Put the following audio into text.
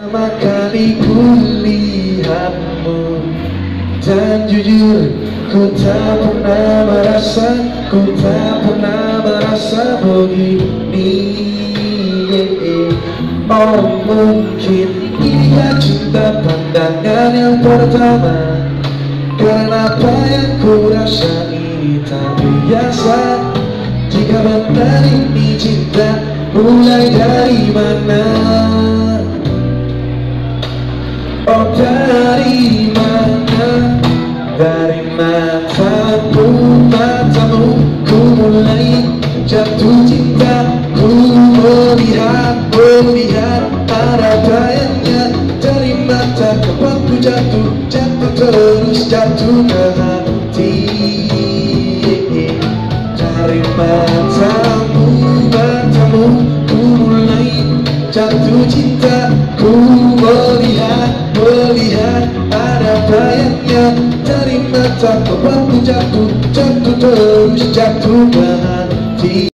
Pertama kali ku lihatmu Dan jujur ku tak pernah merasa Ku tak pernah merasa begini. Oh mungkin ini cinta pandangan yang pertama Karena apa yang ku rasa ini tak biasa Jika benar ini cinta mulai dari mana Oh dari mana? Dari matamu Matamu Ku mulai jatuh cinta. Ku melihat Melihat Ada bayangnya Dari mata Kapan ku jatuh Jatuh terus jatuh ke hati. Dari matamu Matamu Ku mulai jatuh cinta. Ku Dari mata ku jatuh Jatuh terus jatuh hati